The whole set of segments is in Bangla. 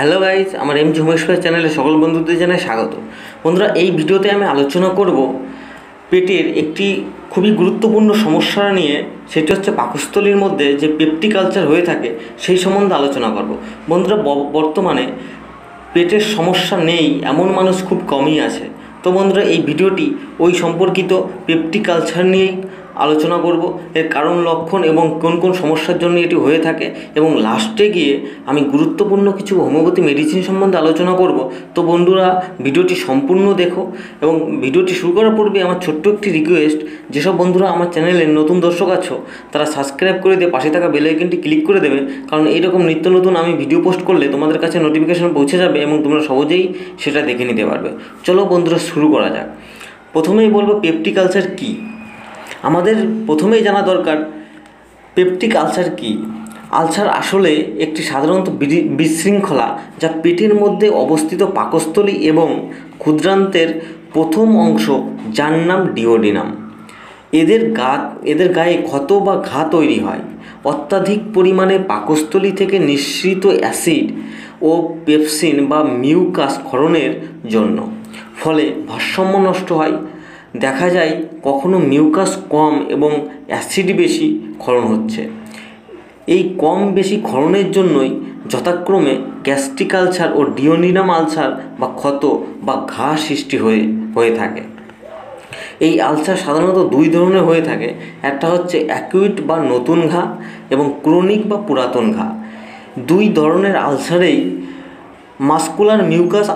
হ্যালো গাইজ আমার এম ঝুমেশ্বর চ্যানেলে সকল বন্ধুদের জানাই স্বাগত। বন্ধুরা, এই ভিডিওতে আমি আলোচনা করব পেটের একটি খুবই গুরুত্বপূর্ণ সমস্যা নিয়ে। সেটি হচ্ছে পাকস্থলীর মধ্যে যে পেপটিক কালচার হয়ে থাকে, সেই সম্বন্ধে আলোচনা করব। বন্ধুরা বর্তমানে পেটের সমস্যা নেই, এমন মানুষ খুব কমই আছে। তো বন্ধুরা, এই ভিডিওটি ওই সম্পর্কিত পেপটিক কালচার নিয়েই আলোচনা করব। এর কারণ, লক্ষণ এবং কোন কোন সমস্যার জন্য এটি হয়ে থাকে এবং লাস্টে গিয়ে আমি গুরুত্বপূর্ণ কিছু হোমিওপ্যাথি মেডিসিন সম্বন্ধে আলোচনা করব। তো বন্ধুরা, ভিডিওটি সম্পূর্ণ দেখো এবং ভিডিওটি শুরু করার পূর্বে আমার ছোট্ট একটি রিকোয়েস্ট যেসব বন্ধুরা আমার চ্যানেলের নতুন দর্শক আছো, তারা সাবস্ক্রাইব করে দিয়ে পাশে থাকা বেল আইকনটি ক্লিক করে দেবে। কারণ এইরকম নিত্য নতুন আমি ভিডিও পোস্ট করলে তোমাদের কাছে নোটিফিকেশন পৌঁছে যাবে এবং তোমরা সহজেই সেটা দেখে নিতে পারবে। চলো বন্ধুরা, শুরু করা যাক। প্রথমেই বলব পেপটিক কালচার কী? আমাদের প্রথমেই জানা দরকার পেপটিক আলসার কী? আলসার আসলে একটি সাধারণত বিশৃঙ্খলা যা পেটের মধ্যে অবস্থিত পাকস্থলী এবং ক্ষুদ্রান্তের প্রথম অংশ, যার নাম ডিওডিনাম। এদের গা, এদের গায়ে ক্ষত বা ঘা তৈরি হয়। অত্যাধিক পরিমাণে পাকস্থলী থেকে নিঃসৃত অ্যাসিড ও পেপসিন বা মিউকাস ক্ষরণের জন্য। ফলে ভারসাম্য নষ্ট হয় দেখা যায় কখনো মিউকাস কম এবং অ্যাসিড বেশি ক্ষরণ হচ্ছে। এই কম বেশি ক্ষরণের জন্যই যথাক্রমে গ্যাস্ট্রিক আলসার ও ডিওনিনাম আলসার বা ক্ষত বা ঘা সৃষ্টি হয়ে হয়ে থাকে। এই আলসার সাধারণত দুই ধরনের হয়ে থাকে। একটা হচ্ছে অ্যাকুইট বা নতুন ঘা এবং ক্রনিক বা পুরাতন ঘা। দুই ধরনের আলসারেই মাস্কুলার মিউকাস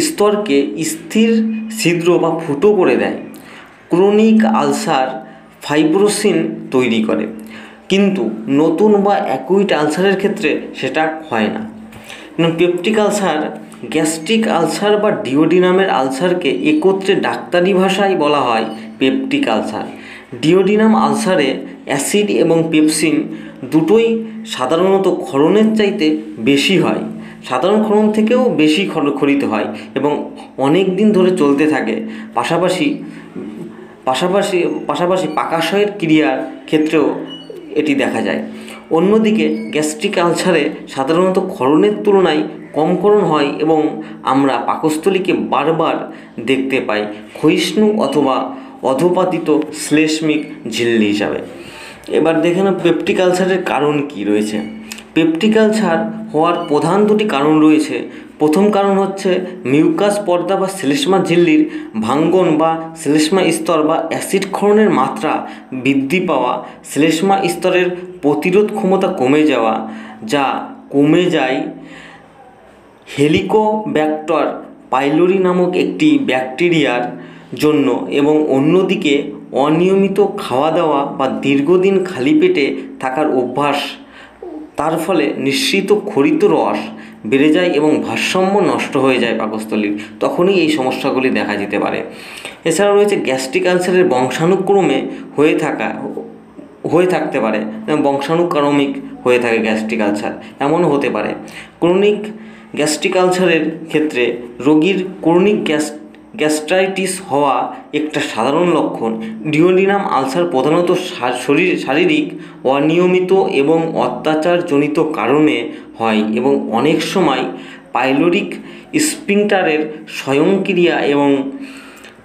স্তরকে স্থির ছিদ্র বা ফুটো করে দেয়। ক্রনিক আলসার ফাইব্রোসিন তৈরি করে। কিন্তু নতুন বা অ্যাকুইট আলসারের ক্ষেত্রে সেটা হয় না। পেপটিক আলসার, গ্যাস্ট্রিক আলসার বা ডিওডিনামের আলসারকে একত্রে ডাক্তারি ভাষায় বলা হয় পেপটিক আলসার। ডিওডিনাম আলসারে অ্যাসিড এবং পেপসিন দুটোই সাধারণত ক্ষরণের চাইতে বেশি হয়। সাধারণ ক্ষরণ থেকেও বেশি ক্ষর- ক্ষরিত হয় এবং অনেক দিন ধরে চলতে থাকে। পাশাপাশি পাশাপাশি পাশাপাশি পাকাশয়ের ক্রিয়ার ক্ষেত্রেও এটি দেখা যায়। অন্যদিকে গ্যাস্ট্রিক আলসারে সাধারণত ক্ষরণের তুলনায় কম ক্ষরণ হয় এবং আমরা পাকস্থলীকে বারবার দেখতে পাই ক্ষয়িষ্ণু অথবা অধপাতিত শ্লেষ্মিক ঝিল্লি হিসাবে। এবার দেখে না পেপটিক আলসারের কারণ কি রয়েছে। পেপটিক আলসার হওয়ার প্রধান দুটি কারণ রয়েছে। প্রথম কারণ হচ্ছে মিউকাস পর্দা বা শ্লেষ্মা ঝিল্লির ভাঙ্গন বা শ্লেষ্মা স্তর বা অ্যাসিড ক্ষরণের মাত্রা বৃদ্ধি পাওয়া, শ্লেষ্মা স্তরের প্রতিরোধ ক্ষমতা কমে যাওয়া, যা কমে যায় হেলিকোব্যাক্টর পাইলোরি নামক একটি ব্যাকটেরিয়ার জন্য এবং অন্যদিকে অনিয়মিত খাওয়া দাওয়া বা দীর্ঘদিন খালি পেটে থাকার অভ্যাস তার ফলে নিঃসৃত খরিত রস বেড়ে যায় এবং ভারসাম্য নষ্ট হয়ে যায় পাকস্থলীর। তখনই এই সমস্যাগুলি দেখা যেতে পারে। এছাড়াও রয়েছে গ্যাস্ট্রিক আলসারের বংশানুক্রমে হয়ে থাকা, হয়ে থাকতে পারে। বংশানুক্রমিক হয়ে থাকে গ্যাস্ট্রিক আলসার। এমনও হতে পারে। ক্রনিক গ্যাস্ট্রিক আলসারের ক্ষেত্রে রোগীর ক্রনিক গ্যাস গ্যাস্ট্রাইটিস হওয়া একটা সাধারণ লক্ষণ। ডিওডিনাম আলসার প্রধানত শরীর শারীরিক, অনিয়মিত এবং অত্যাচারজনিত কারণে হয় এবং অনেক সময় পাইলোরিক স্পিংটারের স্বয়ংক্রিয়া এবং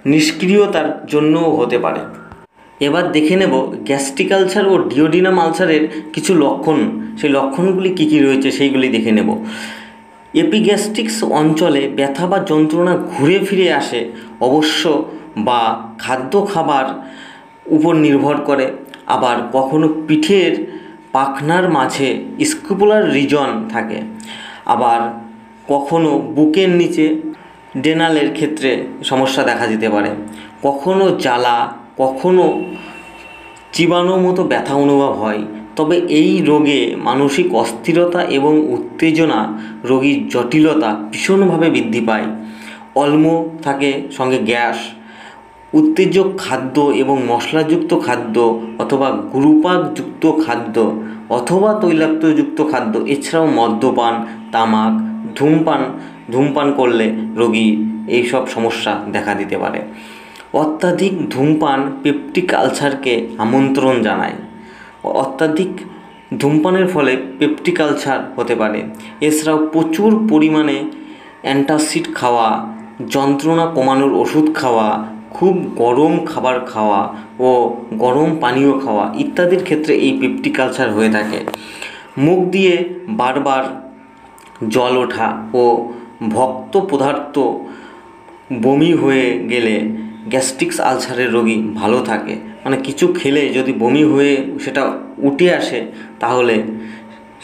নিষ্ক্রিয়তার জন্যও হতে পারে। এবার দেখে নেব গ্যাস্ট্রিক আলসার ও ডিওডিনাম আলসারের কিছু লক্ষণ। সেই লক্ষণগুলি কী কী রয়েছে সেইগুলি দেখে নেব। এপিগ্যাস্ট্রিক্স অঞ্চলে ব্যথা বা যন্ত্রণা ঘুরে ফিরে আসে, অবশ্য বা খাদ্য খাবার উপর নির্ভর করে। আবার কখনো পিঠের পাখনার মাঝে স্কুপুলার রিজন থাকে। আবার কখনো বুকের নিচে ডেনালের ক্ষেত্রে সমস্যা দেখা দিতে পারে। কখনো জ্বালা, কখনো চিবানোর মতো ব্যথা অনুভব হয়। তবে এই রোগে মানসিক অস্থিরতা এবং উত্তেজনা রোগীর জটিলতা ভীষণভাবে বৃদ্ধি পায়। অল্ম থাকে, সঙ্গে গ্যাস, উত্তেজক খাদ্য এবং মশলাযুক্ত খাদ্য অথবা গুরুপাকযুক্ত খাদ্য অথবা তৈলাক্তযুক্ত খাদ্য, এছাড়াও মদ্যপান, তামাক, ধূমপান ধূমপান করলে রোগী এইসব সমস্যা দেখা দিতে পারে। অত্যাধিক ধূমপান পেপটিক আলসারকে আমন্ত্রণ জানায়। অত্যাধিক ধূমপানের ফলে পেপটিক আলসার হতে পারে। এছাড়াও প্রচুর পরিমাণে অ্যান্টাসিড খাওয়া, যন্ত্রণা কমানোর ওষুধ খাওয়া, খুব গরম খাবার খাওয়া ও গরম পানীয় খাওয়া ইত্যাদির ক্ষেত্রে এই পেপটিক আলসার হয়ে থাকে। মুখ দিয়ে বারবার জল ওঠা ও ভক্ত পদার্থ বমি হয়ে গেলে গ্যাস্ট্রিক্স আলসারের রোগী ভালো থাকে। মানে কিছু খেলে যদি বমি হয়ে সেটা উঠে আসে, তাহলে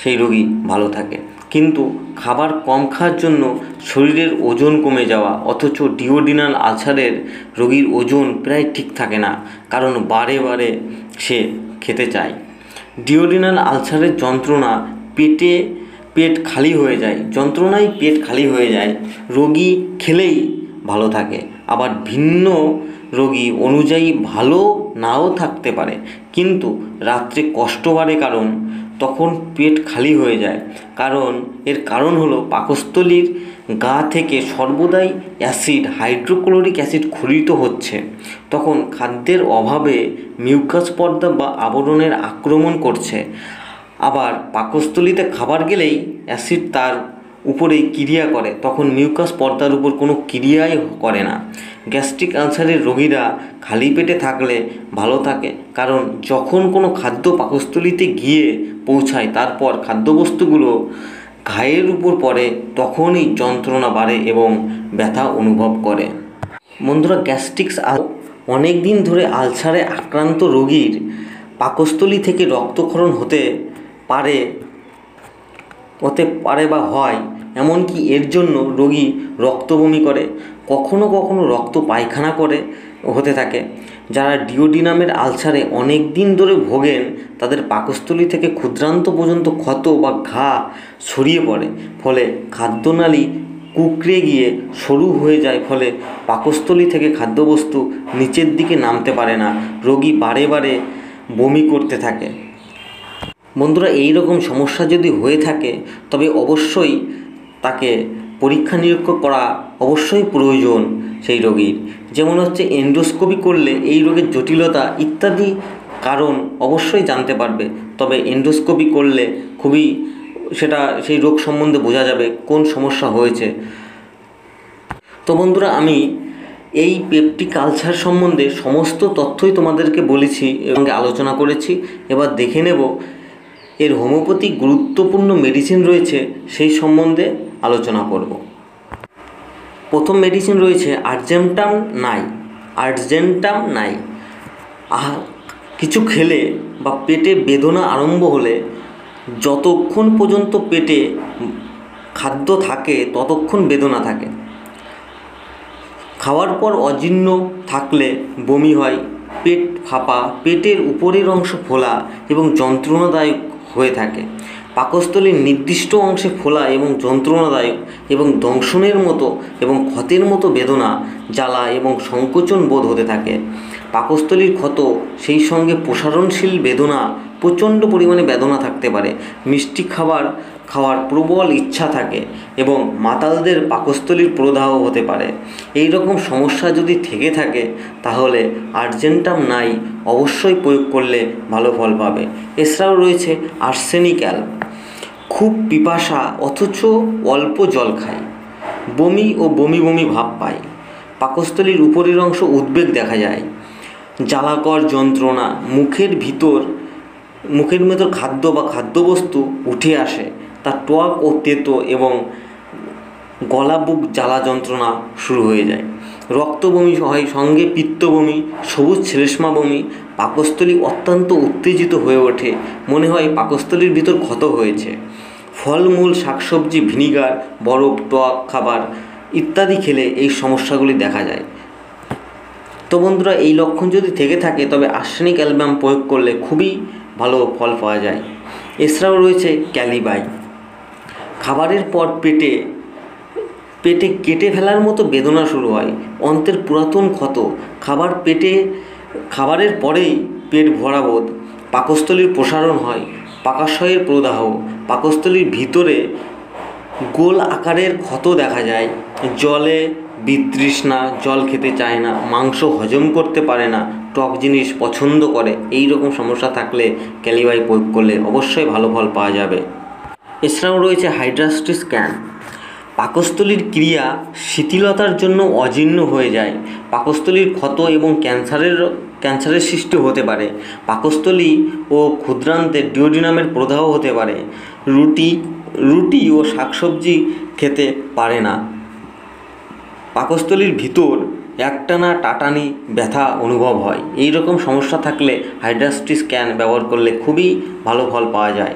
সেই রোগী ভালো থাকে। কিন্তু খাবার কম খাওয়ার জন্য শরীরের ওজন কমে যাওয়া অথচ ডিওডিনাল আলসারের রোগীর ওজন প্রায় ঠিক থাকে না, কারণ বারে বারে সে খেতে চায়। ডিওডিনাল আলসারের যন্ত্রণা পেটে, পেট খালি হয়ে যায়। যন্ত্রণায় পেট খালি হয়ে যায়। রোগী খেলেই ভালো থাকে। আবার ভিন্ন রোগী অনুযায়ী ভালো নাও থাকতে পারে। কিন্তু রাত্রে কষ্ট বাড়ে কারণ তখন পেট খালি হয়ে যায়। কারণ এর কারণ হলো পাকস্থলীর গা থেকে সর্বদাই অ্যাসিড, হাইড্রোক্লোরিক অ্যাসিড ক্ষরিত হচ্ছে। তখন খাদ্যের অভাবে মিউকাস পর্দা বা আবরণের আক্রমণ করছে। আবার পাকস্থলীতে খাবার গেলেই অ্যাসিড তার উপরেই ক্রিয়া করে, তখন মিউকাস পর্দার উপর কোনো ক্রিয়াই করে না। গ্যাস্ট্রিক আলসারের রোগীরা খালি পেটে থাকলে ভালো থাকে, কারণ যখন কোনো খাদ্য পাকস্থলীতে গিয়ে পৌঁছায়, তারপর খাদ্যবস্তুগুলো ঘায়ের উপর পড়ে, তখনই যন্ত্রণা বাড়ে এবং ব্যথা অনুভব করে। বন্ধুরা, গ্যাস্ট্রিক্স অনেক দিন ধরে আলসারে আক্রান্ত রোগীর পাকস্থলী থেকে রক্তক্ষরণ হতে পারে হতে পারে বা হয় এমনকি এর জন্য রোগী রক্ত বমি করে, কখনো কখনো রক্ত পায়খানা করে হতে থাকে। যারা ডিওডিনামের আলসারে অনেক দিন ধরে ভোগেন, তাদের পাকস্থলী থেকে ক্ষুদ্রান্ত পর্যন্ত ক্ষত বা ঘা ছড়িয়ে পড়ে। ফলে খাদ্যনালী কুকড়ে গিয়ে সরু হয়ে যায়, ফলে পাকস্থলী থেকে খাদ্যবস্তু নিচের দিকে নামতে পারে না। রোগী বারে বারে বমি করতে থাকে। বন্ধুরা এই রকম সমস্যা যদি হয়ে থাকে, তবে অবশ্যই তাকে পরীক্ষা নিরীক্ষা করা অবশ্যই প্রয়োজন সেই রোগীর। যেমন হচ্ছে এন্ডোস্কোপি করলে এই রোগের জটিলতা ইত্যাদি কারণ অবশ্যই জানতে পারবে। তবে এন্ডোস্কোপি করলে খুবই সেটা, সেই রোগ সম্বন্ধে বোঝা যাবে কোন সমস্যা হয়েছে। তো বন্ধুরা, আমি এই পেপটিক কালচার সম্বন্ধে সমস্ত তথ্যই তোমাদেরকে বলেছি এবং আলোচনা করেছি। এবার দেখে নেব, এর হোমিওপ্যাথিক গুরুত্বপূর্ণ মেডিসিন রয়েছে সেই সম্বন্ধে আলোচনা করব। প্রথম মেডিসিন রয়েছে আর্জেন্টাম নাই। আর্জেন্টাম নাই। কিছু খেলে বা পেটে বেদনা আরম্ভ হলে যতক্ষণ পর্যন্ত পেটে খাদ্য থাকে, ততক্ষণ বেদনা থাকে। খাওয়ার পর অজীর্ণ থাকলে বমি হয়, পেট ফাঁপা, পেটের উপরের অংশ ফোলা এবং যন্ত্রণাদায়ক হয়ে থাকে। পাকস্থলীর নির্দিষ্ট অংশে ফোলা এবং যন্ত্রণাদায়ক এবং দংশনের মতো এবং ক্ষতের মতো বেদনা, জ্বালা এবং সংকোচন বোধ হতে থাকে। পাকস্থলীর ক্ষত, সেই সঙ্গে প্রসারণশীল বেদনা, প্রচণ্ড পরিমাণে বেদনা থাকতে পারে। মিষ্টি খাবার খাওয়ার প্রবল ইচ্ছা থাকে এবং মাতালদের পাকস্থলীর প্রদাহ হতে পারে। এই রকম সমস্যা যদি থেকে থাকে, তাহলে আর্জেন্টাম নাই অবশ্যই প্রয়োগ করলে ভালো ফল পাবে। এছাড়াও রয়েছে আর্সেনিক অ্যাল খুব পিপাসা, অথচ অল্প জল খায়। বমি ও বমি বমি ভাব পায়। পাকস্থলীর উপরের অংশ উদ্বেগ দেখা যায়। জ্বালাকর যন্ত্রণা, মুখের ভিতর, মুখের ভেতর খাদ্য বা খাদ্যবস্তু উঠে আসে। তার টক ও তেতো এবং গলা বুক জ্বালা যন্ত্রণা শুরু হয়ে যায়। রক্ত বমি হয় সঙ্গে পিত্ত বমি সবুজ ছেলেসমা বমি পাকস্থলী অত্যন্ত উত্তেজিত হয়ে ওঠে, মনে হয় পাকস্থলীর ভিতর ক্ষত হয়েছে। ফলমূল, শাকসবজি, ভিনিগার, বরফ টক খাবার ইত্যাদি খেলে এই সমস্যাগুলি দেখা যায়। তো বন্ধুরা, এই লক্ষণ যদি থেকে থাকে, তবে আর্সেনিক অ্যালবাম প্রয়োগ করলে খুবই ভালো ফল পাওয়া যায়। এছাড়াও রয়েছে ক্যালিবাই খাবারের পর পেটে পেটে কেটে ফেলার মতো বেদনা শুরু হয়। অন্তের পুরাতন ক্ষত। খাবার পেটে, খাবারের পরেই পেট ভরাবোধ পাকস্থলীর প্রসারণ হয়, পাকাশয়ের প্রদাহ। পাকস্থলীর ভিতরে গোল আকারের ক্ষত দেখা যায়। জলে বিতৃষ্ণা, জল খেতে চায় না, মাংস হজম করতে পারে না, টক জিনিস পছন্দ করে। এই রকম সমস্যা থাকলে ক্যালিবাই প্রয়োগ করলে অবশ্যই ভালো ফল পাওয়া যাবে। এছাড়াও রয়েছে হাইড্রাস্টিস ক্যান পাকস্থলীর ক্রিয়া শিথিলতার জন্য অজীর্ণ হয়ে যায়। পাকস্থলীর ক্ষত এবং ক্যান্সারের ক্যান্সারের সৃষ্টি হতে পারে। পাকস্থলী ও ক্ষুদ্রান্তে ডিওডিনামের প্রদাহ হতে পারে। রুটি রুটি ও শাকসবজি খেতে পারে না। পাকস্থলীর ভিতর একটানা টাটানি ব্যথা অনুভব হয়। এই রকম সমস্যা থাকলে হাইড্রাস্টি স্ক্যান ব্যবহার করলে খুবই ভালো ফল পাওয়া যায়।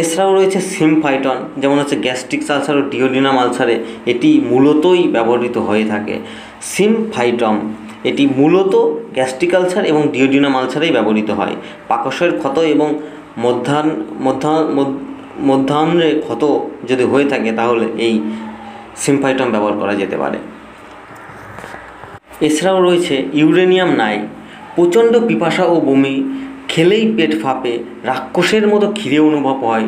এছাড়াও রয়েছে সিমফাইটন, যেমন হচ্ছে গ্যাস্ট্রিক আলসার ও ডিওডিনাম আলসারে এটি মূলতই ব্যবহৃত হয়ে থাকে। সিমফাইটম এটি মূলত গ্যাস্ট্রিক আলসার এবং ডিওডিনাম আলসারেই ব্যবহৃত হয়। পাকস্থলীর ক্ষত এবং মধ্যাহ্ন মধ্যা মধ্যাহ্নে ক্ষত যদি হয়ে থাকে, তাহলে এই সিমফাইটম ব্যবহার করা যেতে পারে। এছাড়াও রয়েছে ইউরেনিয়াম নাই, প্রচণ্ড পিপাসা ও বমি খেলেই পেট ফাঁপে, রাক্ষসের মতো খিদে অনুভব হয়।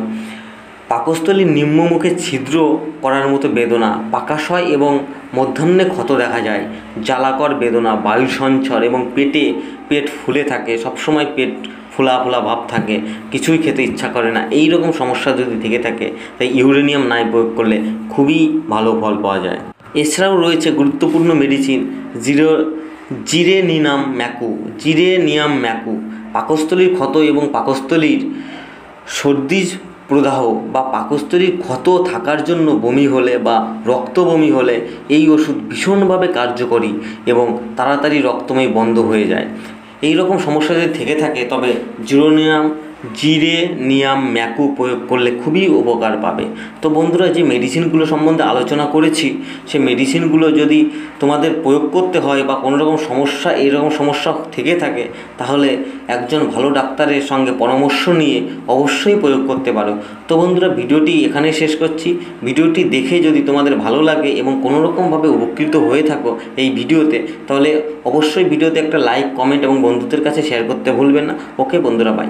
পাকস্থলীর নিম্নমুখে ছিদ্র করার মতো বেদনা, পাকাশয় এবং মধ্যাহ্নে ক্ষত দেখা যায়। জ্বালাকর বেদনা, বায়ু সঞ্চর এবং পেটে পেট ফুলে থাকে, সবসময় পেট ফোলা ফোলা ভাব থাকে, কিছুই খেতে ইচ্ছা করে না। এই রকম সমস্যা যদি থেকে থাকে, তাই ইউরেনিয়াম নাই প্রয়োগ করলে খুবই ভালো ফল পাওয়া যায়। এছাড়াও রয়েছে গুরুত্বপূর্ণ মেডিসিন জিরো, জিরেনিনাম ম্যাকু, জিরেনিয়াম ম্যাকু। পাকস্থলীর ক্ষত এবং পাকস্থলীর সর্দি প্রদাহ বা পাকস্থলীর ক্ষত থাকার জন্য বমি হলে বা রক্ত বমি হলে এই ওষুধ ভীষণভাবে কার্যকরী এবং তাড়াতাড়ি রক্তময় বন্ধ হয়ে যায়। এই রকম সমস্যা যদি থেকে থাকে, তবে জিরোনিয়াম জিরে, নিয়াম, ম্যাকু প্রয়োগ করলে খুবই উপকার পাবে। তো বন্ধুরা, যে মেডিসিনগুলো সম্বন্ধে আলোচনা করেছি সেই মেডিসিনগুলো যদি তোমাদের প্রয়োগ করতে হয় বা কোনো রকম সমস্যা এইরকম সমস্যা থেকে থাকে, তাহলে একজন ভালো ডাক্তারের সঙ্গে পরামর্শ নিয়ে অবশ্যই প্রয়োগ করতে পারো। তো বন্ধুরা, ভিডিওটি এখানেই শেষ করছি। ভিডিওটি দেখে যদি তোমাদের ভালো লাগে এবং কোনো রকমভাবে উপকৃত হয়ে থাকো এই ভিডিওতে, তাহলে অবশ্যই ভিডিওতে একটা লাইক কমেন্ট এবং বন্ধুদের কাছে শেয়ার করতে ভুলবেন না। ওকে বন্ধুরা বাই